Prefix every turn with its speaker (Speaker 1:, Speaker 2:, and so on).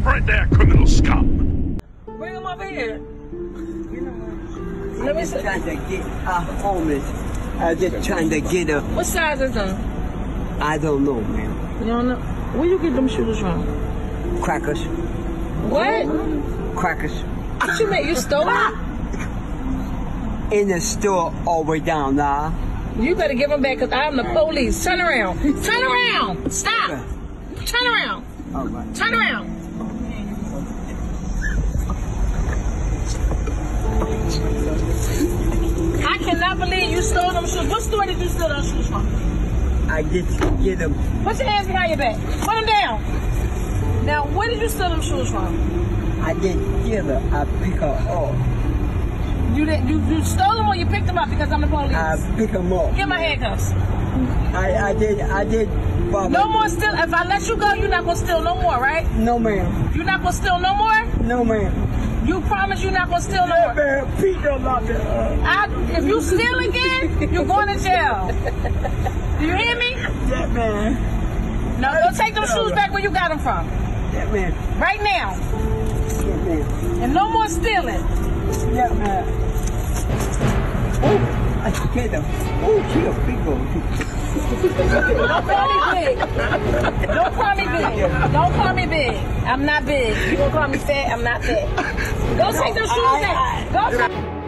Speaker 1: Stop right there, criminal scum!
Speaker 2: Bring him over here. Let me see.
Speaker 3: trying to get a homeless. I just trying to get a.
Speaker 2: What size is them?
Speaker 3: I don't know, man.
Speaker 2: You don't know? Where you get them shoes from?
Speaker 3: Crackers,
Speaker 2: What?
Speaker 3: crackers.
Speaker 2: What you make? You stole them?
Speaker 3: In the store, all the way down now.
Speaker 2: You better give them back because I'm the police. Turn around. Turn around. Stop. Turn around.
Speaker 3: Right.
Speaker 2: Turn around. I cannot believe you stole them shoes. What store did you steal those shoes from?
Speaker 3: I just get them.
Speaker 2: Put your hands behind your back. Put them down. Now, where did you steal them shoes from?
Speaker 3: I just get them. I pick her up.
Speaker 2: You didn't. you, you stole them or you picked them up because I'm the police?
Speaker 3: I pick them up.
Speaker 2: Get my handcuffs.
Speaker 3: I, I did. I did. Baba.
Speaker 2: No more steal. If I let you go, you're not gonna steal no more, right?
Speaker 3: No, ma'am.
Speaker 2: You're not gonna steal no more.
Speaker 3: No, ma'am.
Speaker 2: You promise you're not gonna steal no more.
Speaker 3: Man, Pete don't love me. Uh,
Speaker 2: I, if you steal again, you're going to jail. Do you hear me?
Speaker 3: Yeah, man.
Speaker 2: No, go take them shoes back where you got them from.
Speaker 3: Yeah, man.
Speaker 2: Right now.
Speaker 3: Yeah, man.
Speaker 2: And no more stealing.
Speaker 3: That man. Oh, I get him. Oh, she a big old.
Speaker 2: Don't call me big. Don't call me big. Don't call me big. I'm not big. You gonna call me fat? I'm not fat. Go take them shoes back. Go